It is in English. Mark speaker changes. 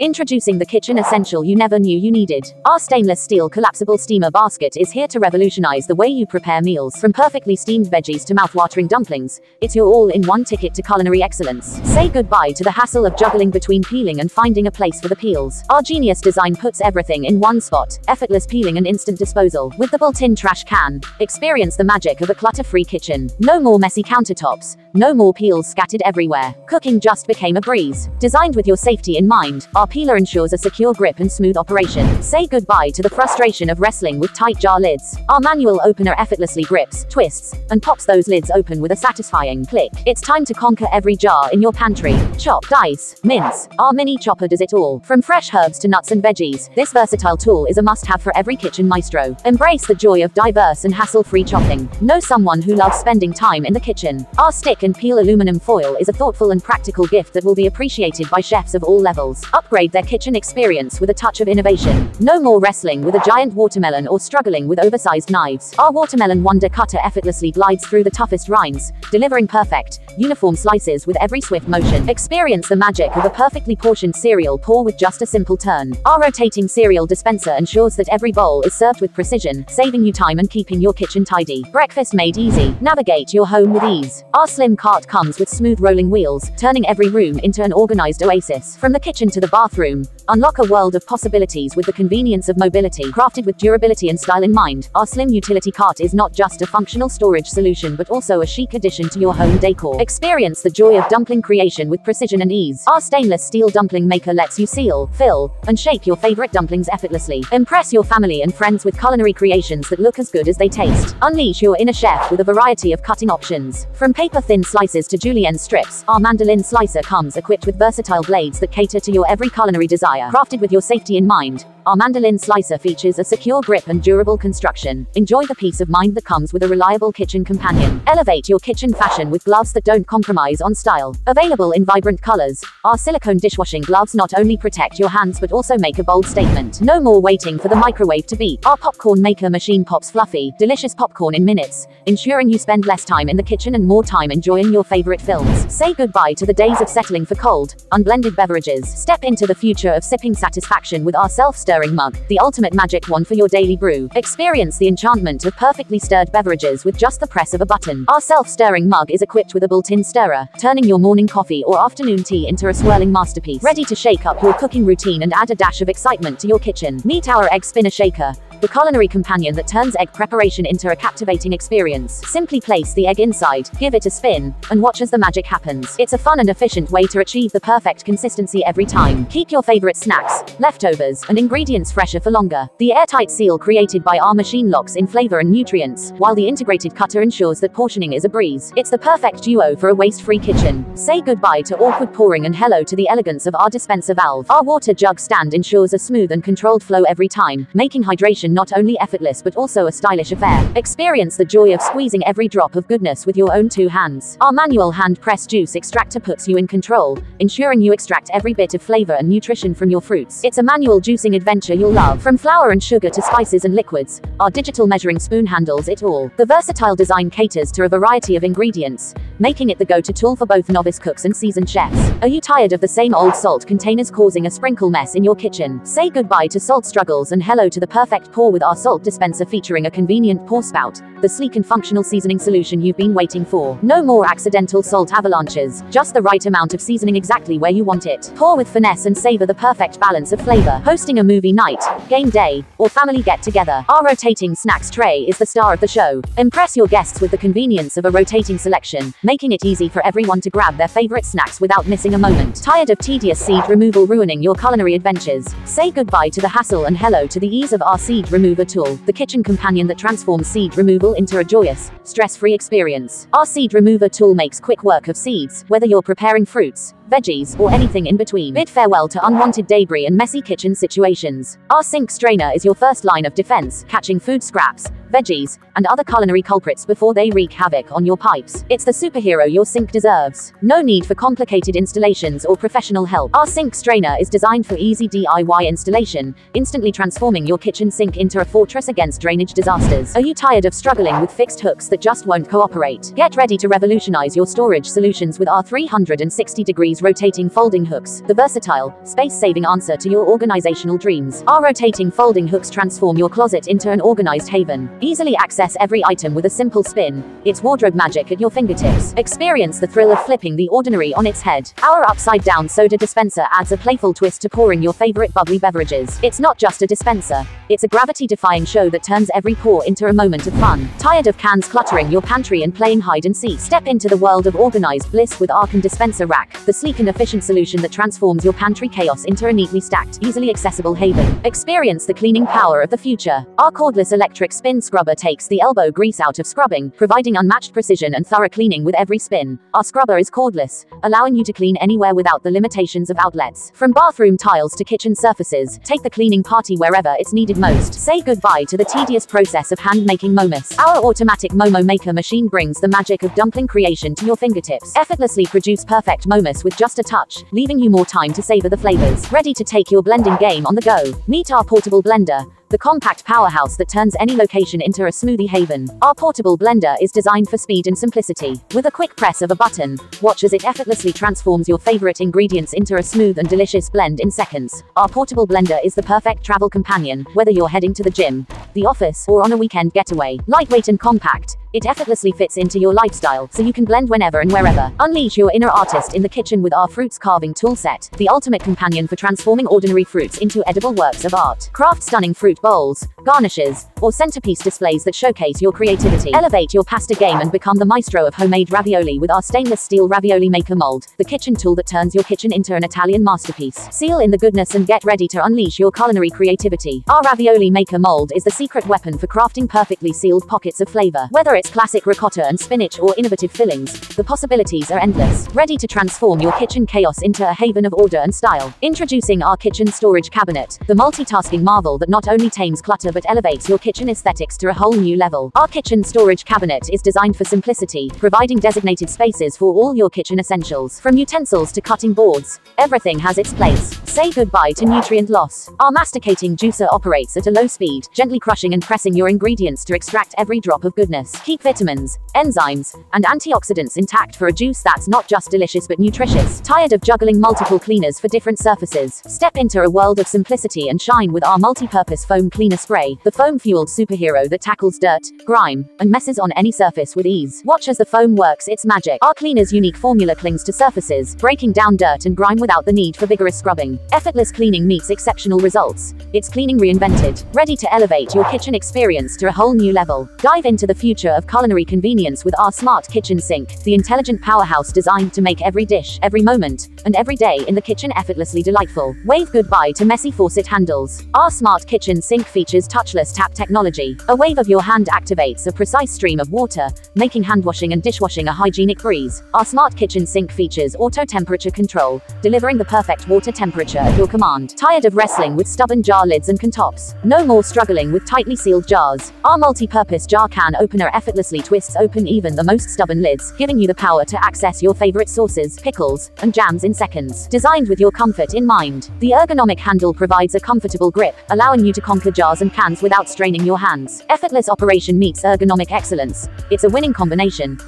Speaker 1: Introducing the kitchen essential you never knew you needed. Our stainless steel collapsible steamer basket is here to revolutionize the way you prepare meals. From perfectly steamed veggies to mouth-watering dumplings, it's your all-in-one ticket to culinary excellence. Say goodbye to the hassle of juggling between peeling and finding a place for the peels. Our genius design puts everything in one spot, effortless peeling and instant disposal. With the built-in trash can, experience the magic of a clutter-free kitchen. No more messy countertops, no more peels scattered everywhere. Cooking just became a breeze. Designed with your safety in mind, our peeler ensures a secure grip and smooth operation. Say goodbye to the frustration of wrestling with tight jar lids. Our manual opener effortlessly grips, twists, and pops those lids open with a satisfying click. It's time to conquer every jar in your pantry. Chop, dice, mince. Our mini chopper does it all. From fresh herbs to nuts and veggies, this versatile tool is a must-have for every kitchen maestro. Embrace the joy of diverse and hassle-free chopping. Know someone who loves spending time in the kitchen. Our stick and peel aluminum foil is a thoughtful and practical gift that will be appreciated by chefs of all levels. Upgrade their kitchen experience with a touch of innovation. No more wrestling with a giant watermelon or struggling with oversized knives. Our watermelon wonder cutter effortlessly glides through the toughest rinds, delivering perfect, uniform slices with every swift motion. Experience the magic of a perfectly portioned cereal pour with just a simple turn. Our rotating cereal dispenser ensures that every bowl is served with precision, saving you time and keeping your kitchen tidy. Breakfast made easy. Navigate your home with ease. Our slim cart comes with smooth rolling wheels, turning every room into an organized oasis. From the kitchen to the bathroom. Unlock a world of possibilities with the convenience of mobility. Crafted with durability and style in mind, our slim utility cart is not just a functional storage solution but also a chic addition to your home decor. Experience the joy of dumpling creation with precision and ease. Our stainless steel dumpling maker lets you seal, fill, and shape your favorite dumplings effortlessly. Impress your family and friends with culinary creations that look as good as they taste. Unleash your inner chef with a variety of cutting options. From paper-thin slices to julienne strips, our mandolin slicer comes equipped with versatile blades that cater to your every culinary desire. Crafted with your safety in mind, our mandolin slicer features a secure grip and durable construction. Enjoy the peace of mind that comes with a reliable kitchen companion. Elevate your kitchen fashion with gloves that don't compromise on style. Available in vibrant colors, our silicone dishwashing gloves not only protect your hands but also make a bold statement. No more waiting for the microwave to beep. Our popcorn maker machine pops fluffy, delicious popcorn in minutes, ensuring you spend less time in the kitchen and more time enjoying your favorite films. Say goodbye to the days of settling for cold, unblended beverages. Step into the future of sipping satisfaction with our self-stir stirring mug, the ultimate magic one for your daily brew. Experience the enchantment of perfectly stirred beverages with just the press of a button. Our self-stirring mug is equipped with a built-in stirrer, turning your morning coffee or afternoon tea into a swirling masterpiece. Ready to shake up your cooking routine and add a dash of excitement to your kitchen. Meet our egg spinner shaker, the culinary companion that turns egg preparation into a captivating experience. Simply place the egg inside, give it a spin, and watch as the magic happens. It's a fun and efficient way to achieve the perfect consistency every time. Keep your favorite snacks, leftovers, and ingredients fresher for longer. The airtight seal created by our machine locks in flavor and nutrients, while the integrated cutter ensures that portioning is a breeze. It's the perfect duo for a waste-free kitchen. Say goodbye to awkward pouring and hello to the elegance of our dispenser valve. Our water jug stand ensures a smooth and controlled flow every time, making hydration not only effortless but also a stylish affair. Experience the joy of squeezing every drop of goodness with your own two hands. Our manual hand press juice extractor puts you in control, ensuring you extract every bit of flavor and nutrition from your fruits. It's a manual juicing adventure you'll love. From flour and sugar to spices and liquids, our digital measuring spoon handles it all. The versatile design caters to a variety of ingredients, making it the go-to tool for both novice cooks and seasoned chefs. Are you tired of the same old salt containers causing a sprinkle mess in your kitchen? Say goodbye to salt struggles and hello to the perfect pour with our salt dispenser featuring a convenient pour spout, the sleek and functional seasoning solution you've been waiting for. No more accidental salt avalanches, just the right amount of seasoning exactly where you want it. Pour with finesse and savor the perfect balance of flavor. Hosting a movie night, game day, or family get-together, our rotating snacks tray is the star of the show. Impress your guests with the convenience of a rotating selection, making it easy for everyone to grab their favorite snacks without missing a moment. Tired of tedious seed removal ruining your culinary adventures? Say goodbye to the hassle and hello to the ease of our seed remover tool, the kitchen companion that transforms seed removal into a joyous, stress-free experience. Our seed remover tool makes quick work of seeds, whether you're preparing fruits, veggies, or anything in between. Bid farewell to unwanted debris and messy kitchen situations. Our sink strainer is your first line of defense, catching food scraps, veggies, and other culinary culprits before they wreak havoc on your pipes. It's the superhero your sink deserves. No need for complicated installations or professional help. Our sink strainer is designed for easy DIY installation, instantly transforming your kitchen sink into a fortress against drainage disasters. Are you tired of struggling with fixed hooks that just won't cooperate? Get ready to revolutionize your storage solutions with our 360 degrees rotating folding hooks, the versatile, space-saving answer to your organizational dreams. Our rotating folding hooks transform your closet into an organized haven. Easily access every item with a simple spin. It's wardrobe magic at your fingertips. Experience the thrill of flipping the ordinary on its head. Our upside-down soda dispenser adds a playful twist to pouring your favorite bubbly beverages. It's not just a dispenser. It's a gravity-defying show that turns every pour into a moment of fun. Tired of cans cluttering your pantry and playing hide and seek? Step into the world of organized bliss with Arken Dispenser Rack, the sleek and efficient solution that transforms your pantry chaos into a neatly stacked, easily accessible haven. Experience the cleaning power of the future. Our cordless electric spin scrubber takes the elbow grease out of scrubbing, providing unmatched precision and thorough cleaning with every spin. Our scrubber is cordless, allowing you to clean anywhere without the limitations of outlets. From bathroom tiles to kitchen surfaces, take the cleaning party wherever it's needed most. Say goodbye to the tedious process of hand making momos. Our automatic Momo Maker machine brings the magic of dumpling creation to your fingertips. Effortlessly produce perfect momos with just a touch, leaving you more time to savor the flavors. Ready to take your blending game on the go. Meet our portable blender, the compact powerhouse that turns any location into a smoothie haven. Our portable blender is designed for speed and simplicity. With a quick press of a button, watch as it effortlessly transforms your favorite ingredients into a smooth and delicious blend in seconds. Our portable blender is the perfect travel companion, whether you're heading to the gym, the office, or on a weekend getaway. Lightweight and compact, it effortlessly fits into your lifestyle, so you can blend whenever and wherever. Unleash your inner artist in the kitchen with our fruits carving toolset, the ultimate companion for transforming ordinary fruits into edible works of art. Craft stunning fruit bowls, garnishes, or centerpiece displays that showcase your creativity. Elevate your pasta game and become the maestro of homemade ravioli with our stainless steel ravioli maker mold, the kitchen tool that turns your kitchen into an Italian masterpiece. Seal in the goodness and get ready to unleash your culinary creativity. Our ravioli maker mold is the secret weapon for crafting perfectly sealed pockets of flavor. Whether it's classic ricotta and spinach or innovative fillings, the possibilities are endless. Ready to transform your kitchen chaos into a haven of order and style. Introducing our kitchen storage cabinet, the multitasking marvel that not only tames clutter but elevates your kitchen aesthetics to a whole new level. Our kitchen storage cabinet is designed for simplicity, providing designated spaces for all your kitchen essentials. From utensils to cutting boards, everything has its place. Say goodbye to nutrient loss. Our masticating juicer operates at a low speed, gently crushing and pressing your ingredients to extract every drop of goodness. Vitamins, enzymes, and antioxidants intact for a juice that's not just delicious but nutritious. Tired of juggling multiple cleaners for different surfaces? Step into a world of simplicity and shine with our multi-purpose foam cleaner spray, the foam-fueled superhero that tackles dirt, grime, and messes on any surface with ease. Watch as the foam works its magic. Our cleaner's unique formula clings to surfaces, breaking down dirt and grime without the need for vigorous scrubbing. Effortless cleaning meets exceptional results. It's cleaning reinvented, ready to elevate your kitchen experience to a whole new level. Dive into the future of culinary convenience with our smart kitchen sink, the intelligent powerhouse designed to make every dish, every moment, and every day in the kitchen effortlessly delightful. Wave goodbye to messy faucet handles. Our smart kitchen sink features touchless tap technology. A wave of your hand activates a precise stream of water, making hand washing and dishwashing a hygienic breeze. Our smart kitchen sink features auto temperature control, delivering the perfect water temperature at your command. Tired of wrestling with stubborn jar lids and contops? No more struggling with tightly sealed jars. Our multi-purpose jar can opener effortlessly twists open even the most stubborn lids, giving you the power to access your favorite sauces, pickles, and jams in seconds. Designed with your comfort in mind, the ergonomic handle provides a comfortable grip, allowing you to conquer jars and cans without straining your hands. Effortless operation meets ergonomic excellence. It's a winning combination.